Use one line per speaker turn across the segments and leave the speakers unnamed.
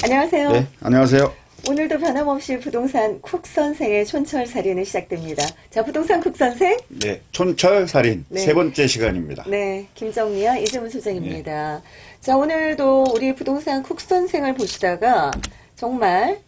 안녕하세요.
네, 안녕하세요.
오늘도 변함없이 부동산 쿡 선생의 촌철 살인이 시작됩니다. 자, 부동산 쿡 선생.
네, 촌철 살인
네.
세 번째 시간입니다.
네, 김정미와 이재문 소장입니다. 자, 오늘도 우리 부동산 쿡 선생을 보시다가 정말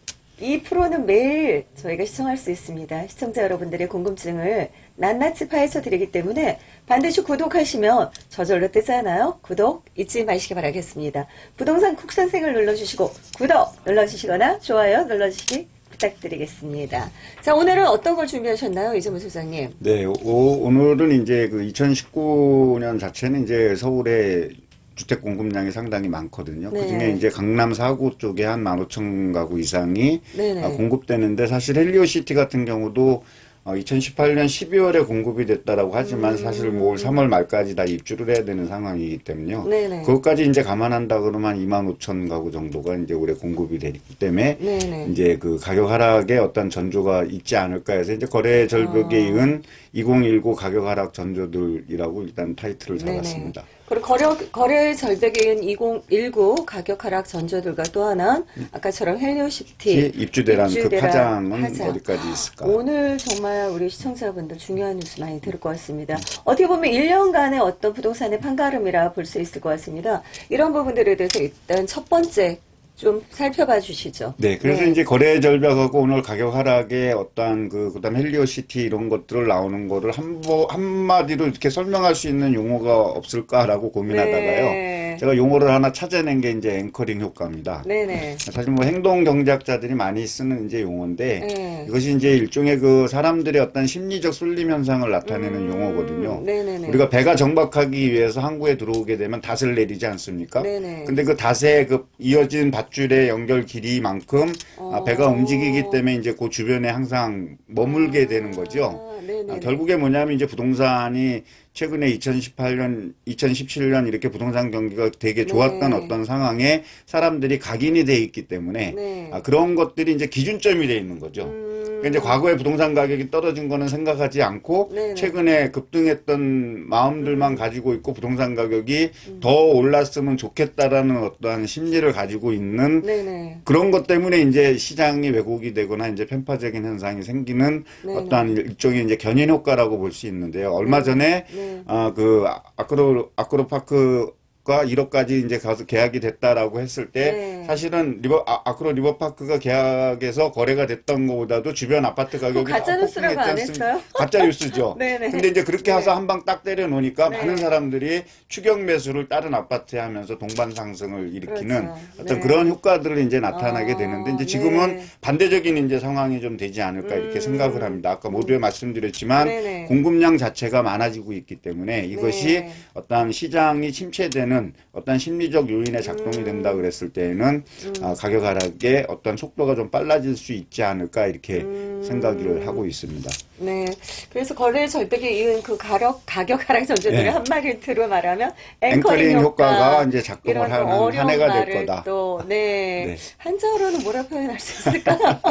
이 프로는 매일 저희가 시청할 수 있습니다. 시청자 여러분들의 궁금증을 낱낱이 파헤쳐 드리기 때문에 반드시 구독하시면 저절로 뜨잖아요. 구독 잊지 마시기 바라겠습니다. 부동산 쿡 선생을 눌러주시고 구독 눌러주시거나 좋아요 눌러주시기 부탁드리겠습니다. 자, 오늘은 어떤 걸 준비하셨나요, 이재문 소장님?
네, 오, 오늘은 이제 그 2019년 자체는 이제 서울에 주택 공급량이 상당히 많거든요.
네.
그중에 이제 강남 4구 쪽에 한15,000 가구 이상이
네네.
아, 공급되는데 사실 헬리오 시티 같은 경우도 어, 2018년 12월에 공급이 됐다라고 하지만 사실 뭐 올 3월 말까지 다 입주를 해야 되는 상황이기 때문에요.
음. 네네.
그것까지 이제 감안한다 그러면 2만 5천 가구 정도가 이제 올해 공급이 되기 때문에
네네.
이제 그 가격 하락에 어떤 전조가 있지 않을까 해서 이제 거래 절벽에
아.
이은 2019 가격 하락 전조들이라고 일단 타이틀을. 잡았습니다.
그리고 거래, 거래 절벽인 2019 가격 하락 전조들과 또 하나 아까처럼 헬리오시티
입주대란 그
입주대란
파장은
파장.
어디까지 있을까?
오늘 정말 우리 시청자분들 중요한 뉴스 많이 들을 것 같습니다. 어떻게 보면 1년간의 어떤 부동산의 판가름이라 볼 수 있을 것 같습니다. 이런 부분들에 대해서 일단 첫 번째 좀 살펴봐 주시죠.
네, 그래서 이제 거래 절벽하고 오늘 가격 하락에 어떠한 그, 그 다음 헬리오시티 이런 것들을 나오는 거를 한, 보, 한마디로 이렇게 설명할 수 있는 용어가 없을까라고 고민하다가요.
네.
제가 용어를 하나 찾아낸 게 이제 anchoring 효과입니다.
네네.
사실 뭐 행동 경제학자들이 많이 쓰는 이제 용어인데
네.
이것이 이제 일종의 그 사람들의 어떤 심리적 쏠림 현상을 나타내는
음,
용어거든요.
네네네.
우리가 배가 정박하기 위해서 항구에 들어오게 되면 닷을 내리지 않습니까?
네네.
근데 그 닷의 그 이어진 밧줄의 연결 길이만큼 아,
어.
배가 움직이기 때문에 이제 그 주변에 항상 머물게 되는 거죠.
아.
아, 결국에 뭐냐면 이제 부동산이 최근에 2018년, 2017년 이렇게 부동산 경기가 되게 좋았던
네.
어떤 상황에 사람들이 각인이 돼 있기 때문에
네.
아, 그런 것들이 이제 기준점이 돼 있는 거죠.
음,
그러니까 이제 과거에 부동산 가격이 떨어진 거는 생각하지 않고
네네.
최근에 급등했던 마음들만 가지고 있고 부동산 가격이
음.
더 올랐으면 좋겠다라는 어떠한 심리를 가지고 있는
네네.
그런 것 때문에 이제 시장이 왜곡이 되거나 이제 편파적인 현상이 생기는
네네.
어떠한 일종의 이제 견인 효과라고 볼 수 있는데요. 얼마 전에
네.
아그 아크로 아크로파크 가 1억까지 이제 가서 계약이 됐다라고 했을 때
네.
사실은 리버 아, 아크로 리버파크가 계약에서 거래가 됐던 것보다도 주변 아파트 가격이
가짜
더
뉴스라고 안? 했어요?
가짜 뉴스죠.
네네.
근데 이제 그렇게
네.
해서 한방 딱 때려 놓으니까
네.
많은 사람들이 추격 매수를 다른 아파트에 하면서 동반 상승을 일으키는
그렇죠.
어떤
네.
그런 효과들을 이제 나타나게
아,
되는데 이제 지금은
네.
반대적인 이제 상황이 좀 되지 않을까 이렇게
음.
생각을 합니다. 아까 모두에 말씀드렸지만
네네.
공급량 자체가 많아지고 있기 때문에 이것이
네.
어떤 시장이 침체되는 어떤 심리적 요인에 작동이
음.
된다 그랬을 때는 아, 가격 하락의 어떤 속도가 좀 빨라질 수 있지 않을까 이렇게
음.
생각을 하고 있습니다.
네. 그래서 거래 절벽에 이은 그 가격, 가격 하락 전제들을
네.
한 마디로 말하면
앵커링
앵커링 효과,
효과 가 이제 작동을 하는 한 해가 될 거다.
또, 네.
네.
한자어로는 뭐라 표현할 수 있을까?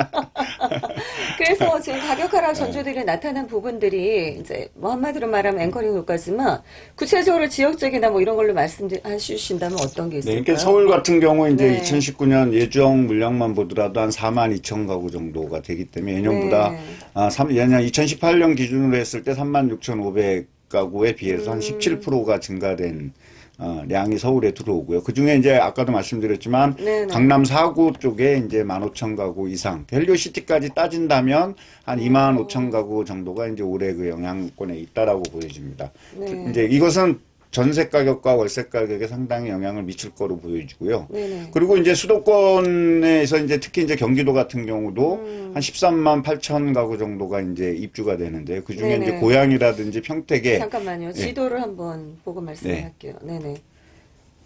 그래서 지금 가격 하락 전조들이 나타난 부분들이 이제 뭐 한마디로 말하면 앵커링 효과지만 구체적으로 지역적이나 뭐 이런 걸로 말씀 하시신다면 어떤 게
네,
있을까요?
그러니까 서울 같은 경우 이제
네.
2019년 예정 물량만 보더라도 한 4만 2천 가구 정도가 되기 때문에 예년보다
네.
아, 3, 예년 2018년 기준으로 했을 때 3만 6,500 가구에 비해서 한
음.
17%가 증가된 어, 량이 서울에 들어오고요. 그 중에 이제 아까도 말씀드렸지만
네네.
강남 4구 쪽에 이제 15,000 가구 이상, 헬리오시티까지 따진다면 한 2만 5천 가구 정도가 이제 올해 그 영향권에 있다라고 보여집니다.
네.
이제 이것은 전세 가격과 월세 가격에 상당히 영향을 미칠 거로 보여지고요.
네네.
그리고 이제 수도권에서 이제 특히 이제 경기도 같은 경우도
음.
한 13만 8천 가구 정도가 이제 입주가 되는데 그 중에
네네.
이제 고양이라든지 평택에
잠깐만요. 지도를 한번 보고 말씀할게요. 네. 네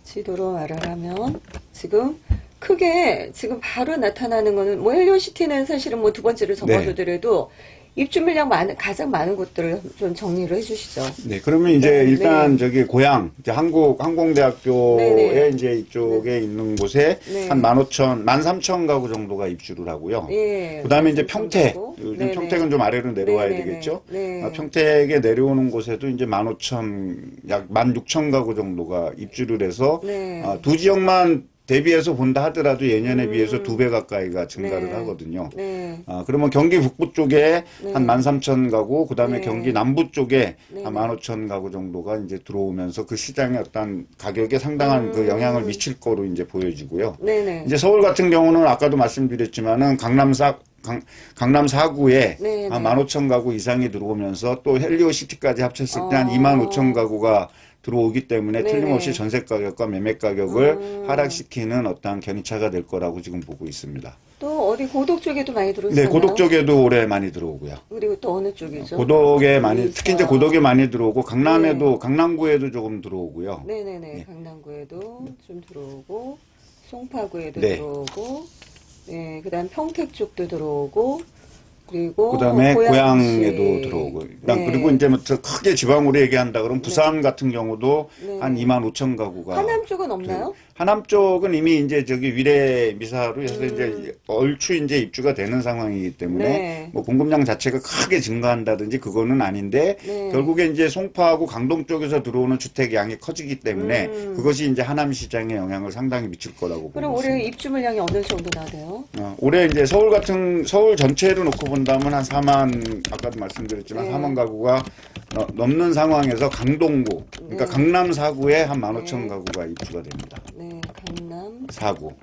지도로 말을 하면 지금 크게 지금 바로 나타나는 거는 뭐 헬리오시티는 사실은 뭐 두 번째를 접어두더라도 입주 물량 많은 가장 많은 곳들을 좀 정리를 해주시죠.
네, 그러면 이제
네,
일단
네.
저기 고양, 이제 한국, 항공대학교에
네, 네.
이제 이쪽에 있는 곳에
네.
한 15,000, 13,000 가구 정도가 입주를 하고요.
예.
그 다음에 이제 평택. 요즘. 평택은 좀 아래로 내려와야. 되겠죠.
네.
아, 평택에 내려오는 곳에도 이제 15,000, 약16,000 가구 정도가 입주를 해서
네.
아, 두 지역만 대비해서 본다 하더라도 예년에 비해서 두 배 가까이가 증가를
음. 네.
하거든요.
네.
아, 그러면 경기 북부 쪽에
네.
한13,000 가구, 그 다음에
네.
경기 남부 쪽에
네.
한15,000 가구 정도가 이제 들어오면서 그 시장에 어떤 가격에 상당한
음.
그 영향을 미칠 거로 이제 보여지고요.
네네.
이제 서울 같은 경우는 아까도 말씀드렸지만은 강남사 강, 강남 4구에
네,
한
네.
15,000 가구 이상이 들어오면서 또 헬리오시티까지 합쳤을 때한
어.
25,000 가구가 들어오기 때문에
네네.
틀림없이 전세 가격과 매매 가격을
음.
하락시키는 어떠한 견인차가 될 거라고 지금 보고 있습니다.
또 어디 고독 쪽에도 많이 들어오시나요?
네, 고독 쪽에도 올해 많이 들어오고요.
그리고 또 어느 쪽이죠?
고독에 많이
의사.
특히 이제 고독에 많이 들어오고 강남에도 강남구에도 조금 들어오고요.
네네네.
네.
강남구에도 좀 들어오고, 송파구에도
네.
들어오고, 네, 그 다음 평택 쪽도 들어오고, 그리고
그다음에
뭐.
고양에도 들어오고 그다음
네.
그리고 이제 뭐더 크게 지방으로 얘기한다 그러면 부산 같은 경우도
네.
한 2만 5천 가구가
하남 쪽은 없나요?
하남 쪽은 이미 이제 저기 위례 미사로 해서
음.
이제 얼추 이제 입주가 되는 상황이기 때문에
네.
뭐 공급량 자체가 크게 증가한다든지 그거는 아닌데
네.
결국에 이제 송파하고 강동 쪽에서 들어오는 주택 양이 커지기 때문에
음.
그것이 이제 하남 시장에 영향을 상당히 미칠 거라고
그럼
보고
올해
있습니다.
입주 물량이 어느 정도 나돼요?
어, 올해 이제 서울 같은 서울 전체로 놓고 본다면 한 4만 아까도 말씀드렸지만
네.
4만 가구가 어, 넘는 상황에서 강동구 그러니까
네.
강남 4구에 한 15,000
네.
가구가 입주가 됩니다.
네, 강남
4구.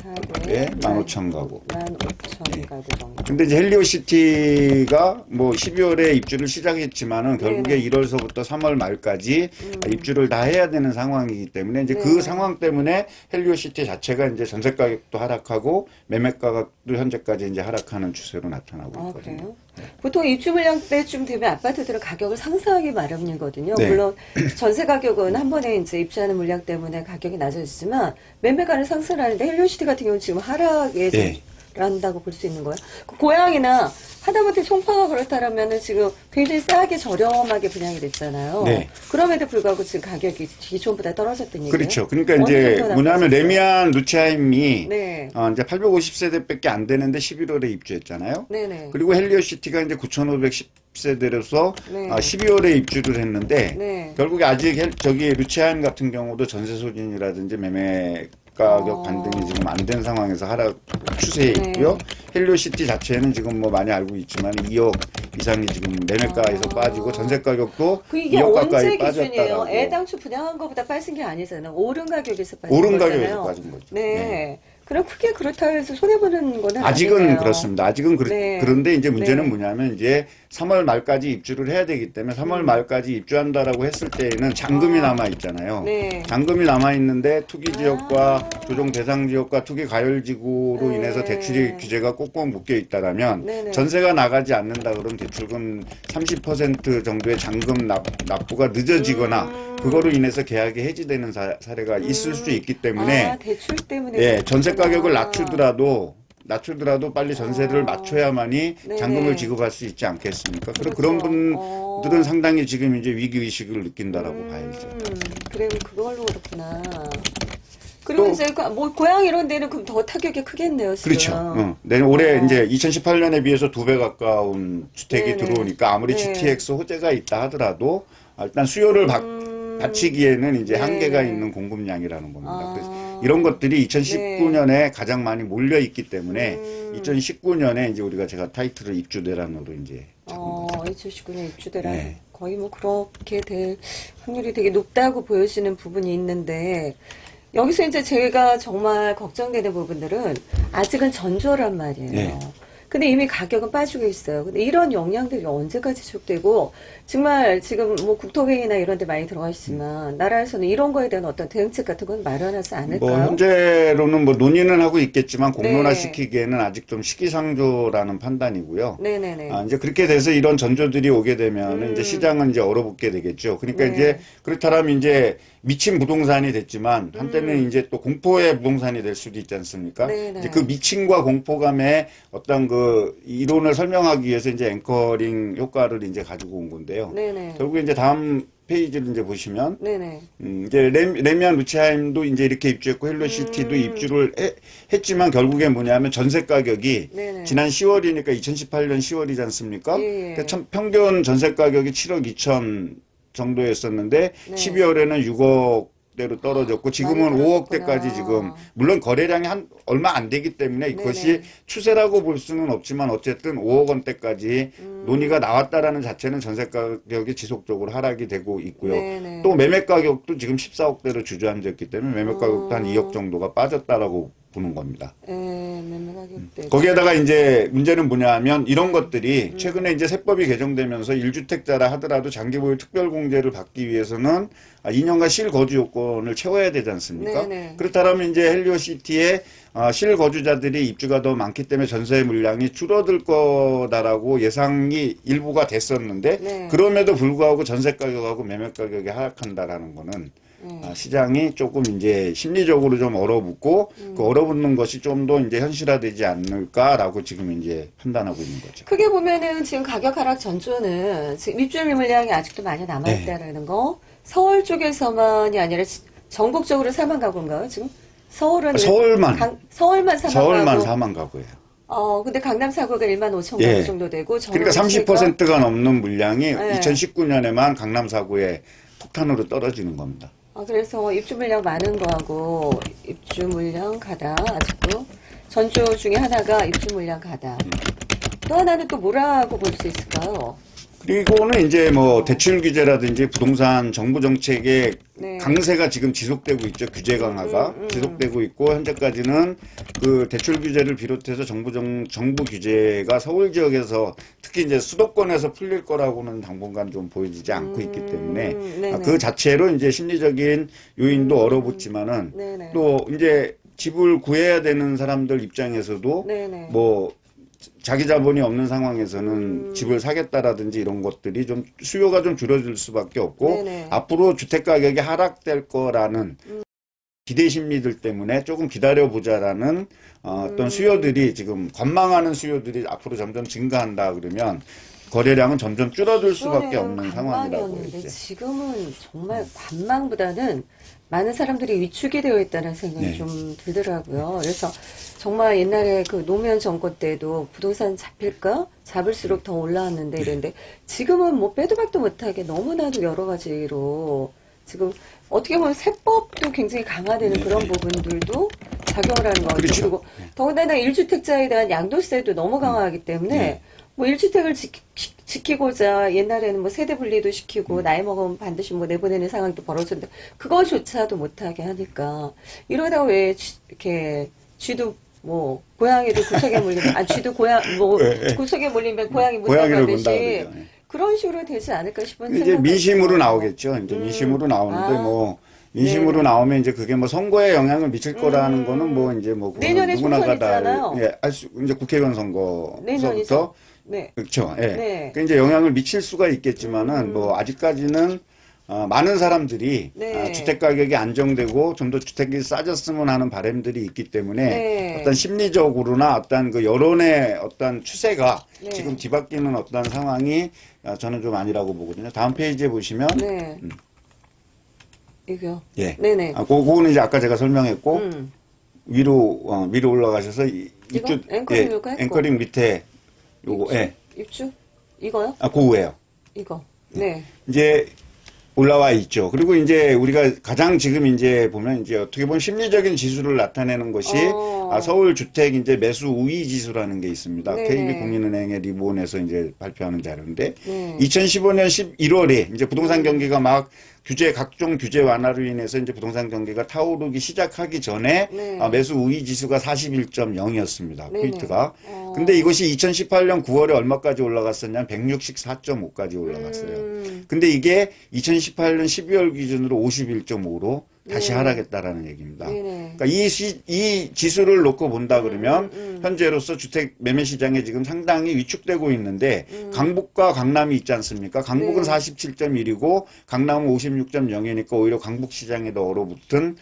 4구에
예, 15,000 가구.
15,000
예.
가구 정도.
근데 이제 헬리오시티가 뭐 12월에 입주를 시작했지만은 결국에
네네.
1월서부터 3월 말까지
음.
입주를 다 해야 되는 상황이기 때문에 이제
네.
그 상황 때문에 헬리오시티 자체가 이제 전세 가격도 하락하고 매매 가격도 현재까지 이제 하락하는 추세로 나타나고
아,
있거든요.
그래요? 보통 입주 물량 때쯤 되면 아파트들은 가격을 상승하기 마련이거든요.
네.
물론 전세 가격은 한 번에 이제 입주하는 물량 때문에 가격이 낮아지지만 매매가는 상승하는데 헬리오시티 같은 경우는 지금 하락에
네.
한다고 볼 수 있는 거예요. 그 고양이나 하다못해 송파가 그렇다라면은 지금 굉장히 싸게 저렴하게 분양이 됐잖아요.
네.
그럼에도 불구하고 지금 가격이 기존보다 떨어졌던 얘기예요.
그렇죠. 그러니까 이제 뭐냐면? 래미안 루치하임이
네.
어, 이제 850세대밖에 안 되는데 11월에 입주했잖아요.
네네.
그리고 헬리오 시티가 이제 9,510 세대로서
네.
어, 12월에 입주를 했는데
네.
결국에 아직 헬- 저기 루치하임 같은 경우도 전세 소진이라든지 매매 가격
어.
반등이 지금 안 된 상황에서 하락 추세에
네.
있고요. 헬리오시티 자체는 지금 뭐 많이 알고 있지만 2억 이상이 지금 매매가에서
아.
빠지고 전세 가격도
그 이게
2억
언제
가까이
기준이에요?
빠졌다라고.
애 당초 분양한 것보다 빠진 게 아니잖아요. 오른 가격에서 빠진
오른
거잖아요.
가격에서 빠진 거죠.
네.
네.
그럼 크게 그렇다 해서 손해 보는 거는
아직은
아니네요.
그렇습니다. 아직은 그렇,
네.
그런데 이제 문제는
네.
뭐냐면 이제 3월 말까지 입주를 해야 되기 때문에 3월
음.
말까지 입주한다라고 했을 때에는 잔금이
아.
남아 있잖아요.
네.
잔금이 남아 있는데 투기 지역과
아.
조정 대상 지역과 투기 과열 지구로
네.
인해서 대출 규제가 꼭꼭 묶여 있다라면
네네.
전세가 나가지 않는다 그러면 대출금 30% 정도의 잔금 납, 납부가 늦어지거나
음.
그거로 인해서 계약이 해지되는 사, 사례가 있을 수 있기 때문에
아, 대출 때문에
예, 전세. 가격을 낮추더라도 낮추더라도 빨리 전세를
아.
맞춰야만이
네네.
잔금을 지급할 수 있지 않겠습니까?
그렇죠.
그런
어.
분들은 상당히 지금 이제 위기 의식을 느낀다라고
음,
봐야죠.
그래 그걸로 그렇구나. 그리고
또-
이제 그뭐 고향 이런 데는 그럼 더 타격이 크겠네요. 지금.
그렇죠. 어. 내년 올해
어.
이제 2018년에 비해서 두 배 가까운 주택이
네네.
들어오니까 아무리
네.
GTX 호재가 있다 하더라도 일단 수요를 받,
음.
받치기에는 이제
네.
한계가 있는 공급량이라는 겁니다.
아.
그래서 이런 것들이 2019년에 가장 많이 몰려 있기 때문에
음.
2019년에 이제 우리가 제가 타이틀을 입주대란으로 이제 잡은
어,
거죠.
2019년 입주대란
네.
거의 뭐 그렇게 될 확률이 되게 높다고 보여지는 부분이 있는데 여기서 이제 제가 정말 걱정되는 부분들은 아직은 전조란 말이에요.
네.
근데 이미 가격은 빠지고 있어요. 근데 이런 영향들이 언제까지 지속되고 정말 지금 뭐 국토회의나 이런 데 많이 들어가 있지만 나라에서는 이런 거에 대한 어떤 대응책 같은 건 마련하지 않을까요?
뭐 현재로는 뭐 논의는 하고 있겠지만 공론화
네.
시키기에는 아직 좀 시기상조라는 판단이고요.
네네네.
아, 이제 그렇게 돼서 이런 전조들이 오게 되면
음.
이제 시장은 이제 얼어붙게 되겠죠. 그러니까
네.
이제 그렇다면 이제 미친 부동산이 됐지만 한때는
음.
이제 또 공포의 부동산이 될 수도 있지 않습니까?
네네.
이제 그 미친과 공포감의 어떤 그 이론을 설명하기 위해서 이제 anchoring 효과를 이제 가지고 온 건데요.
네네.
결국에 이제 다음 페이지를 이제 보시면
네네.
음, 이제 레, 래미안 루치하임도 이제 이렇게 입주했고 헬리오시티도
음.
입주를 해- 했지만 결국에 뭐냐면 전세 가격이
네네.
지난 10월이니까 2018년 10월이지 않습니까?
예, 예.
그 참- 평균 전세 가격이 7억 2천 정도였었는데
네.
12월에는 6억 6억대로 떨어졌고 지금은
많이
5억대까지
떨어졌구나.
지금 물론 거래량이 한 얼마 안 되기 때문에 이것이
네네.
추세라고 볼 수는 없지만 어쨌든 5억 원대까지
음.
논의가 나왔다라는 자체는 전세 가격이 지속적으로 하락이 되고 있고요.
네네.
또 매매 가격도 지금 14억대로 주저앉았기 때문에 매매 가격도 한
음.
2억 정도가 빠졌다라고 보는 겁니다.
예, 매매 가격대.
거기에다가 이제 문제는 뭐냐면 이런
음.
것들이 최근에 이제 세법이 개정되면서 1주택자라 하더라도 장기 보유 특별 공제를 받기 위해서는 2년간 실거주 요건을 채워야 되지 않습니까?
네네.
그렇다면 이제 헬리오 시티에 어, 실거주자들이 입주가 더 많기 때문에 전세 물량이 줄어들 거다라고 예상이 일부가 됐었는데
네.
그럼에도 불구하고 전세 가격하고 매매 가격이 하락한다라는 거는
네.
아, 시장이 조금 이제 심리적으로 좀 얼어붙고
음.
그 얼어붙는 것이 좀 더 이제 현실화되지 않을까라고 지금 이제 판단하고 있는 거죠.
크게 보면은 지금 가격 하락 전조는 지금 입주민 물량이 아직도 많이 남아있다라는 거. 서울 쪽에서만이 아니라 지- 전국적으로 사망 가구인가요, 지금? 서울은.
아, 서울만.
강- 서울만 사망
서울만
가구.
사망 가구예요.
어, 근데 강남 사고가 1만 5천
예.
가구 정도 되고.
그러니까
전국
30%가 넘는 물량이
네.
2019년에만 강남 사고에 폭탄으로 떨어지는 겁니다.
아, 그래서 입주 물량 많은 거하고 입주 물량 가다 아직도 전조 중에 하나가 입주 물량 가다. 또 하나는 또 뭐라고 볼 수 있을까요?
그리고는 이제 뭐 대출 규제라든지 부동산 정부 정책의
네.
강세가 지금 지속되고 있죠. 규제 강화가
음, 음.
지속되고 있고 현재까지는 그 대출 규제를 비롯해서 정부 정, 정부 규제가 서울 지역에서 특히 이제 수도권에서 풀릴 거라고는 당분간 좀 보여지지 않고 있기 때문에
음, 네네.
아, 그 자체로 이제 심리적인 요인도 얼어붙지만은
네네.
또 이제 집을 구해야 되는 사람들 입장에서도
네네.
뭐 자기 자본이 없는 상황에서는
음.
집을 사겠다라든지 이런 것들이 좀 수요가 좀 줄어들 수밖에 없고
네네.
앞으로 주택 가격이 하락될 거라는
음.
기대 심리들 때문에 조금 기다려 보자라는 어,
음.
어떤 수요들이 지금 관망하는 수요들이 앞으로 점점 증가한다 그러면 거래량은 점점 줄어들 수밖에 없는 상황이라고 이제
지금은 정말 관망보다는 많은 사람들이 위축이 되어 있다는 생각이
네.
좀 들더라고요. 그래서 정말 옛날에 그 노무현 정권 때도 부동산 잡힐까? 잡을수록 더 올라왔는데
네.
이랬는데 지금은 뭐 빼도 박도 못하게 너무나도 여러 가지로 지금 어떻게 보면 세법도 굉장히 강화되는 그런 부분들도 작용을 하는 것 같아요.
네. 그렇죠.
그리고 더군다나 1주택자에 대한 양도세도 너무 강화하기 때문에
네.
뭐 1주택을 지키, 고자 옛날에는 뭐 세대 분리도 시키고
음.
나이 먹으면 반드시 뭐 내보내는 상황도 벌어졌는데 그거조차도 못하게 하니까 이러다가 왜 쥐- 이렇게 쥐도 뭐 고양이도 구석에 몰리면 아 쥐도 고양 뭐
네.
구석에 몰리면 고양이
고양이를
문다가듯이
본다 그러죠. 네.
그런 식으로 되지 않을까 싶은
이제 민심으로. 나오겠죠. 이제
음.
민심으로 나오는데
아.
뭐 민심으로 나오면 이제 그게 뭐 선거에 영향을 미칠 거라는
음.
거는 뭐 이제 뭐
내년에
누구나
총선
다. 예, 알수 이제 국회의원. 선거서부터
네.
그렇죠. 예.
네.
그 이제 영향을 미칠 수가 있겠지만은 뭐 아직까지는 어, 많은 사람들이
네.
아, 주택 가격이 안정되고 좀 더 주택이 싸졌으면 하는 바람들이 있기 때문에
네.
어떤 심리적으로나 어떤 그 여론의 어떤 추세가
네.
지금 뒤바뀌는 어떤 상황이 아, 저는 좀 아니라고 보거든요. 다음 페이지에 보시면
네. 이거요.
예.
네네.
아, 그, 그거는 이제 아까 제가 설명했고
음.
위로 어, 위로 올라가셔서 이,
이거?
이쪽
앵커링
예. 앵커링 밑에 요거? 예.
입주? 이거요?
아, 그거예요.
이거. 네.
이제 올라와 있죠. 그리고 이제 우리가 가장 지금 이제 보면 이제 어떻게 보면 심리적인 지수를 나타내는 것이
어.
아, 서울 주택 이제 매수 우위 지수라는 게 있습니다.
네네.
KB국민은행의 리본에서 이제 발표하는 자료인데
네.
2015년 11월에 이제 부동산 경기가 막 규제 각종 규제 완화로 인해서 이제 부동산 경기가 타오르기 시작하기 전에
네.
아, 매수 우위 지수가 41.0이었습니다.
네네.
포인트가.
어.
근데 이것이 2018년 9월에 얼마까지 올라갔었냐면 164.5까지 올라갔어요.
음.
근데 이게 2018년 12월 기준으로 51.5로 다시
네.
하락했다라는 얘기입니다. 그러니까 이, 시, 이 지수를 놓고 본다 그러면
음, 음.
현재로서 주택 매매 시장에 지금 상당히 위축되고 있는데
음.
강북과 강남이 있지 않습니까? 강북은
네.
47.1이고 강남은 56.0이니까 오히려 강북 시장에 더 얼어붙은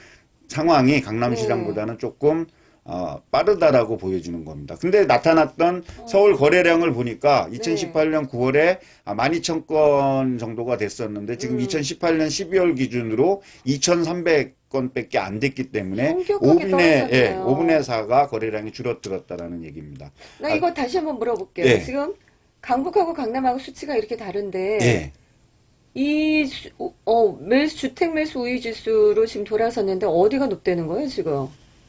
상황이 강남
네.
시장보다는 조금 어, 빠르다라고 보여지는 겁니다. 근데 나타났던 서울 거래량을 보니까
네.
2018년 9월에 아, 12,000건 정도가 됐었는데 지금
음.
2018년 12월 기준으로 2,300건 밖에 안 됐기 때문에
엄격하게
5분의 예,
떨어졌네요.
5분의 4가 거래량이 줄어들었다라는 얘기입니다.
나 이거 다시 한번 물어볼게요.
예.
지금 강북하고 강남하고 수치가 이렇게 다른데
예.
이, 수- 어, 매수, 주택 매수 우위 지수로 지금 돌아섰는데 어디가 높다는 거예요, 지금?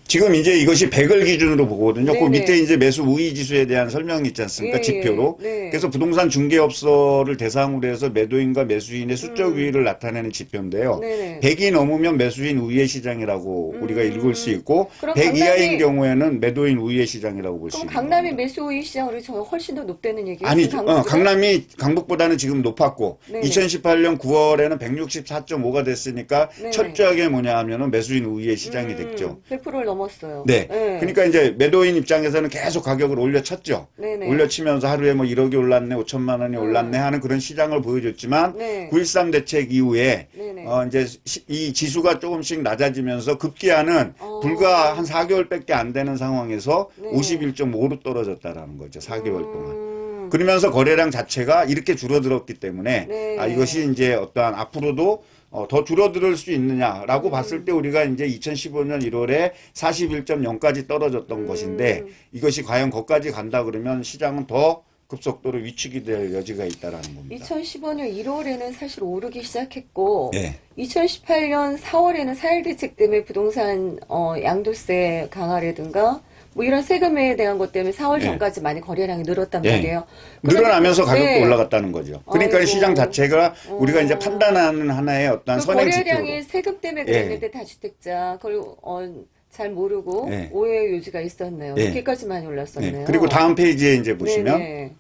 지금 이제 이것이 100을 기준으로 보거든요. 그
네네.
밑에 이제 매수 우위 지수에 대한 설명이 있지 않습니까?
예,
지표로.
네.
그래서 부동산 중개업소를 대상으로 해서 매도인과 매수인의 수적
음.
우위를 나타내는 지표인데요.
네네.
100이 넘으면 매수인 우위의 시장이라고 우리가 읽을 수 있고
음. 그럼
100 이하인 경우에는 매도인 우위의 시장이라고 볼수
그럼
있는
강남이. 매수 우위 시장으로 저 훨씬 더 높다는 얘기예요?
아니? 어, 강남이 강북보다는 지금 높았고
네네.
2018년 9월에는 164.5가 됐으니까
네네.
철저하게 뭐냐 하면은 매수인 우위의 시장이 됐죠.
100%를 넘 었어요.
네. 그러니까 이제 매도인 입장에서는 계속 가격을 올려쳤죠.
네네.
올려치면서 하루에 뭐 1억이 올랐네, 5천만 원이 올랐네 하는 그런 시장을 보여줬지만
네.
9.13 대책 이후에
네네.
어 이제 시- 이 지수가 조금씩 낮아지면서 급기야는
어.
불과 한 4개월밖에 안 되는 상황에서
네.
51.5로 떨어졌다라는 거죠. 4개월 동안.
음,
그러면서 거래량 자체가 이렇게 줄어들었기 때문에
네.
아, 이것이 이제 어떠한 앞으로도 어, 더 줄어들 수 있느냐라고
음.
봤을 때 우리가 이제 2015년 1월에 41.0까지 떨어졌던
음.
것인데 이것이 과연 거기까지 간다 그러면 시장은 더 급속도로 위축이 될 여지가 있다라는 겁니다.
2015년 1월에는 사실 오르기 시작했고
예.
2018년 4월에는 사일 대책 때문에 부동산 어, 양도세 강화라든가 뭐 이런 세금에 대한 것 때문에 4월
예.
전까지 많이 거래량이 늘었단
예.
말이에요.
늘어나면서 가격도
네.
올라갔다는 거죠. 그러니까
아이고.
시장 자체가 우리가
어.
이제 판단하는 하나의 어떤
그
선행
거래량이
지표로.
세금 때문에
예.
그랬는데 다주택자 그걸 어, 잘 모르고
예.
오해의 요지가 있었네요.
예.
이렇게까지 많이 올랐었네요.
예. 그리고 다음 페이지에 이제 보시면
네네.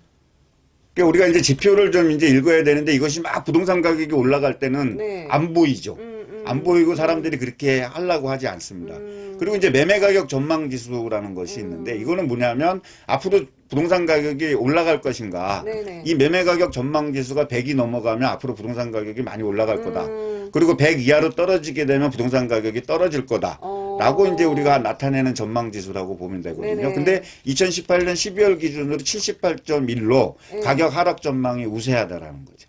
그러니까 우리가 이제 지표를 좀 이제 읽어야 되는데 이것이 막 부동산 가격이 올라갈 때는
네.
안 보이죠.
음, 음,
안 보이고 사람들이 그렇게 하려고 하지 않습니다.
음.
그리고 이제 매매 가격 전망 지수라는 것이 있는데 이거는 뭐냐면 앞으로 부동산 가격이 올라갈 것인가.
네네.
이 매매 가격 전망 지수가 100이 넘어가면 앞으로 부동산 가격이 많이 올라갈 거다.
음.
그리고 100 이하로 떨어지게 되면 부동산 가격이 떨어질 거다.
어.
라고 이제 우리가 나타내는 전망 지수라고 보면 되거든요.
네네.
근데 2018년 12월 기준으로 78.1로
네.
가격 하락 전망이 우세하다라는 거죠.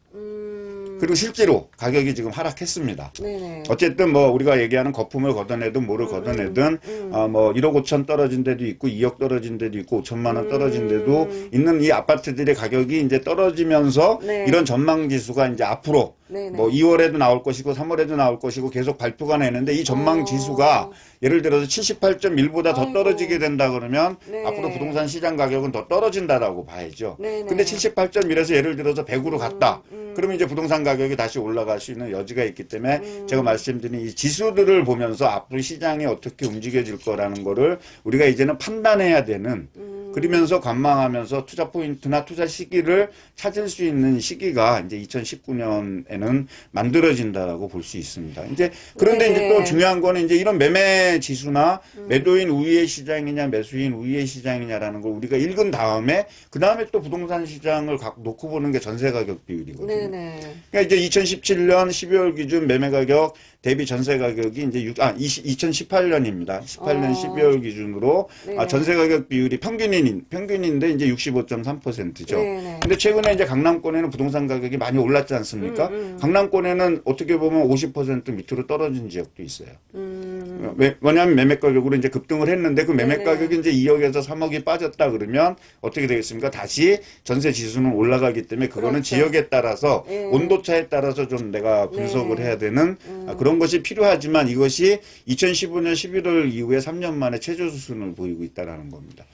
음.
그리고 실제로 가격이 지금 하락했습니다.
네네.
어쨌든 뭐 우리가 얘기하는 거품을 걷어내든 뭐를 걷어내든 어, 뭐 1억 5천 떨어진 데도 있고 2억 떨어진 데도 있고 5천만 원 떨어진 데도 있는 이 아파트들의 가격이 이제 떨어지면서
네.
이런 전망 지수가 이제 앞으로
네네.
뭐 2월에도 나올 것이고 3월에도 나올 것이고 계속 발표가 내는데 이 전망
어.
지수가 예를 들어서 78.1보다 더
아이고.
떨어지게 된다 그러면
네.
앞으로 부동산 시장 가격은 더 떨어진다라고 봐야죠.
네네.
근데 78.1에서 예를 들어서 100으로 갔다.
음.
그러면 이제 부동산 가격이 다시 올라갈 수 있는 여지가 있기 때문에
음.
제가 말씀드린 이 지수들을 보면서 앞으로 시장이 어떻게 움직여질 거라는 거를 우리가 이제는 판단해야 되는
음.
그러면서 관망하면서 투자 포인트나 투자 시기를 찾을 수 있는 시기가 이제 2019년에는 만들어진다라고 볼 수 있습니다. 이제 그런데
네.
이제 또 중요한 거는 이제 이런 매매 지수나 매도인 우위의 시장이냐 매수인 우위의 시장이냐라는 걸 우리가 읽은 다음에 그 다음에 또 부동산 시장을 놓고 보는 게 전세 가격 비율이거든요.
네네.
그러니까 이제 2017년 12월 기준 매매 가격 대비 전세 가격이 이제 6, 아, 20, 2018년입니다. 18년
어.
12월 기준으로
네네.
아, 전세 가격 비율이 평균인, 평균인데 이제 65.3%죠.
네네.
근데 최근에 이제 강남권에는 부동산 가격이 많이 올랐지 않습니까?
음,
강남권에는 어떻게 보면 50% 밑으로 떨어진 지역도 있어요.
음.
왜- 뭐냐면 매매 가격으로 이제 급등을 했는데 그 매매
네네.
가격이 이제 2억에서 3억이 빠졌다 그러면 어떻게 되겠습니까? 다시 전세 지수는 올라가기 때문에 그거는
그렇죠.
지역에 따라서
예.
온도차에 따라서 좀 내가 분석을
네.
해야 되는 아, 그런 것이 필요하지만 이것이 2015년 11월 이후에 3년 만에 최저 수준을 보이고 있다라는 겁니다.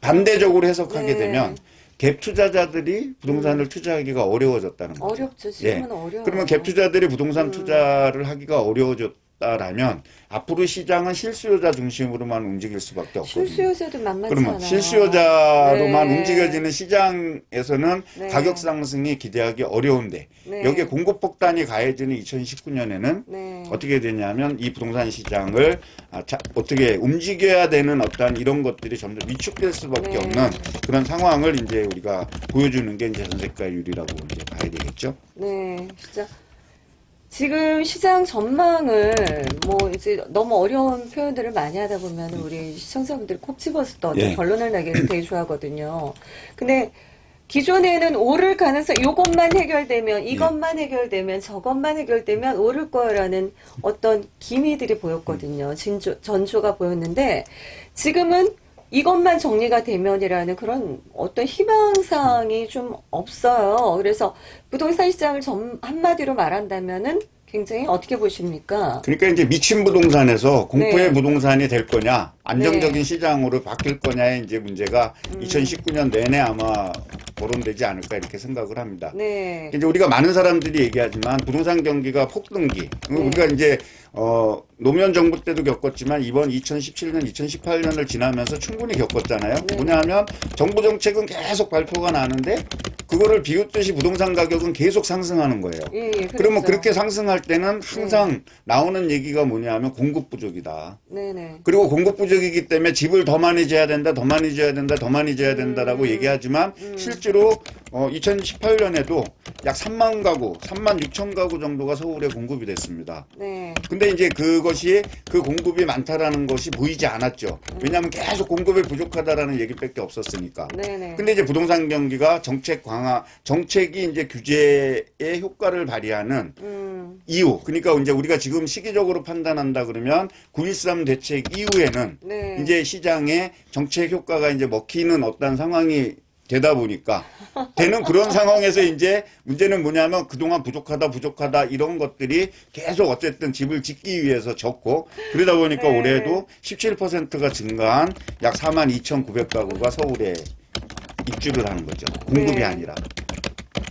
반대적으로 해석하게
네.
되면 갭 투자자들이 부동산을 투자하기가 어려워졌다는 거죠.
어렵죠. 지금은.
예. 그러면 갭 투자들이 부동산
음.
투자를 하기가 어려워졌 다라면 앞으로 시장은 실수요자 중심으로만 움직일 수밖에 없거든요.
실수요자도 만만치
그러면
않아요.
실수요자로만
네.
움직여지는 시장에서는
네.
가격 상승이 기대하기 어려운데
네.
여기에 공급 폭탄이 가해지는 2019년에는
네.
어떻게 되냐면 이 부동산 시장을 아, 자, 어떻게 움직여야 되는 어떤 이런 것들이 점점 위축될 수밖에
네.
없는 그런 상황을 이제 우리가 보여주는 게 이제 전세가율이라고 이제 봐야 되겠죠.
네, 진짜 지금 시장 전망을 뭐 이제 너무 어려운 표현들을 많이 하다 보면 우리 시청자분들이 콕 집어서 또 어떤
예.
결론을 내기를 되게 좋아하거든요. 근데 기존에는 오를 가능성, 요것만 해결되면, 이것만 해결되면, 저것만 해결되면 오를 거라는 어떤 기미들이 보였거든요. 진조, 전조가 보였는데, 지금은 이것만 정리가 되면이라는 그런 어떤 희망사항이 좀 없어요. 그래서 부동산 시장을 점, 한마디로 말한다면은 굉장히 어떻게 보십니까?
그러니까 이제 미친 부동산에서 공포의
네.
부동산이 될 거냐, 안정적인
네.
시장으로 바뀔 거냐의 이제 문제가
음.
2019년 내내 아마 거론되지 않을까 이렇게 생각을 합니다.
네.
이제 우리가 많은 사람들이 얘기하지만 부동산 경기가 폭등기.
네.
우리가 이제 어 노무현 정부 때도 겪었지만 이번 2017년, 2018년을 지나면서 충분히 겪었잖아요.
네.
뭐냐면 정부 정책은 계속 발표가 나는데 그거를 비웃듯이 부동산 가격은 계속 상승하는 거예요.
예, 예,
그러면
그렇죠.
그렇게 상승할 때는 항상 나오는 얘기가 뭐냐면 공급 부족이다.
네 네.
그리고 공급 부족이기 때문에 집을 더 많이 지어야 된다, 더 많이 지어야 된다, 더 많이 지어야 된다라고
음.
얘기하지만 실제로 어, 2018년에도 약 3만 가구, 3만 6천 가구 정도가 서울에 공급이 됐습니다.
네.
근데 이제 그것이 그 공급이 많다라는 것이 보이지 않았죠. 왜냐하면 계속 공급이 부족하다라는 얘기밖에 없었으니까.
네네.
근데 이제 부동산 경기가 정책 강화, 정책이 이제 규제의 효과를 발휘하는
음,
이후, 그러니까 이제 우리가 지금 시기적으로 판단한다 그러면 9.13 대책 이후에는
네.
이제 시장에 정책 효과가 이제 먹히는 어떤 상황이 되다 보니까 되는 그런 상황에서 이제 문제는 뭐냐면 그동안 부족하다 부족하다 이런 것들이 계속 어쨌든 집을 짓기 위해서 적고 그러다 보니까
네.
올해도 17%가 증가한 약 4만 2,900가구가 서울에 입주를 하는 거죠. 공급이
네.
아니라.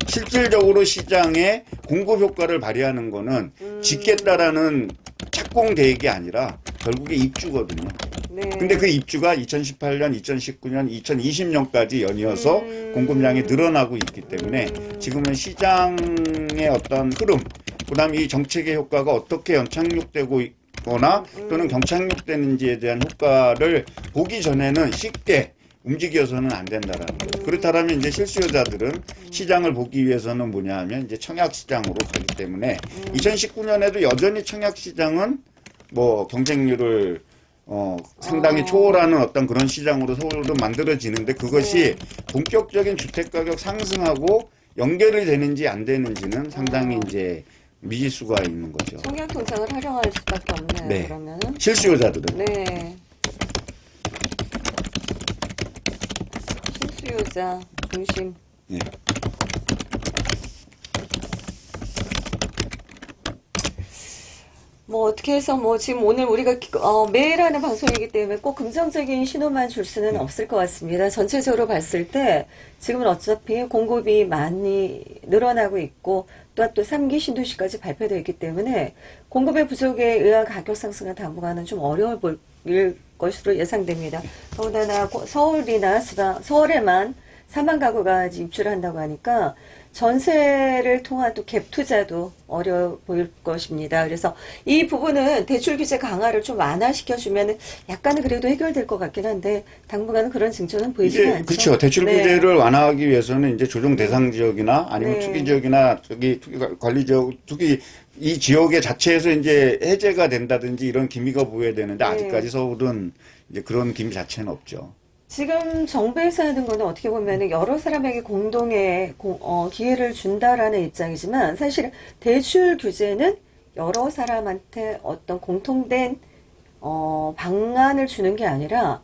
실질적으로 시장에 공급 효과를 발휘하는 거는
음.
짓겠다라는 착공 계획이 아니라 결국에 입주거든요.
네.
근데 그 입주가 2018년, 2019년, 2020년까지 연이어서
음.
공급량이 늘어나고 있기 때문에
음.
지금은 시장의 어떤 흐름, 그다음 이 정책의 효과가 어떻게 연착륙되고 있거나
음.
또는 경착륙되는지에 대한 효과를 보기 전에는 쉽게 움직여서는 안 된다라는
음.
거예요. 그렇다면 이제 실수요자들은 시장을 보기 위해서는 뭐냐 하면 이제 청약 시장으로 가기 때문에
음.
2019년에도 여전히 청약 시장은 뭐 경쟁률을 어 상당히
어.
초월하는 어떤 그런 시장으로 서울도 만들어지는데 그것이
네.
본격적인 주택 가격 상승하고 연결이 되는지 안 되는지는 상당히
어.
이제 미지수가 있는 거죠.
청약 통장을 활용할 수밖에 없네요.
네.
그러면은.
실수요자들은
네. 실수요자 중심.
예.
뭐 어떻게 해서 뭐 지금 오늘 우리가 기- 어, 매일 하는 방송이기 때문에 꼭 긍정적인 신호만 줄 수는
네.
없을 것 같습니다. 전체적으로 봤을 때 지금은 어차피 공급이 많이 늘어나고 있고 또한 또 3기 신도시까지 발표되어 있기 때문에 공급의 부족에 의한 가격 상승을 당분간은 좀 보일 것으로 예상됩니다. 더군다나 고- 서울이나 서울에만 4만 가구가 입주를 한다고 하니까 전세를 통한 또 갭 투자도 어려워 보일 것입니다. 그래서 이 부분은 대출 규제 강화를 좀 완화시켜주면 약간은 그래도 해결될 것 같긴 한데 당분간은 그런 징조는 보이지
이제
않죠.
그렇죠. 대출
네.
규제를 완화하기 위해서는 이제 조정 대상 지역이나 아니면
네.
투기 지역이나 저기 투기 관리 지역, 투기 이 지역의 자체에서 이제 해제가 된다든지 이런 기미가 보여야 되는데
네.
아직까지 서울은 이제 그런 기미 자체는 없죠.
지금 정부에서 하는 거는 어떻게 보면 여러 사람에게 공동의 공- 어, 기회를 준다라는 입장이지만 사실 대출 규제는 여러 사람한테 어떤 공통된 어, 방안을 주는 게 아니라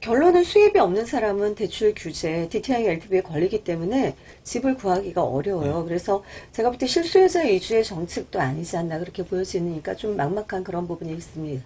결론은 수입이 없는 사람은 대출 규제, DTI, LTV에 걸리기 때문에 집을 구하기가 어려워요. 그래서 제가 볼 때 실수요자 위주의 정책도 아니지 않나 그렇게 보여지니까 좀 막막한 그런 부분이 있습니다.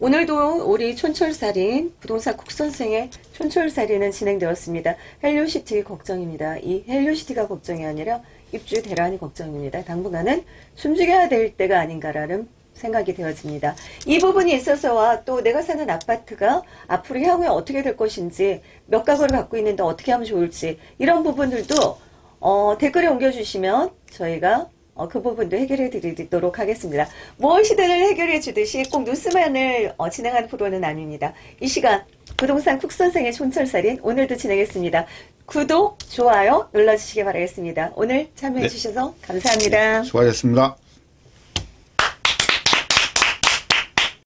오늘도 우리 촌철살인 부동산 국선생의 촌철살인은 진행되었습니다. 헬리오시티 걱정입니다. 이 헬리오시티가 걱정이 아니라 입주 대란이 걱정입니다. 당분간은 숨죽여야 될 때가 아닌가라는 생각이 되어집니다. 이 부분이 있어서와 또 내가 사는 아파트가 앞으로 향후에 어떻게 될 것인지 몇 가구를 갖고 있는데 어떻게 하면 좋을지 이런 부분들도 어, 댓글에 옮겨주시면 저희가 어, 그 부분도 해결해 드리도록 하겠습니다. 무엇이든을 해결해 주듯이 꼭 뉴스만을 어, 진행하는 프로는 아닙니다. 이 시간 부동산 쿡선생의 촌철살인 오늘도 진행했습니다. 구독, 좋아요 눌러주시기 바라겠습니다. 오늘 참여해
네.
주셔서 감사합니다.
수고하셨습니다.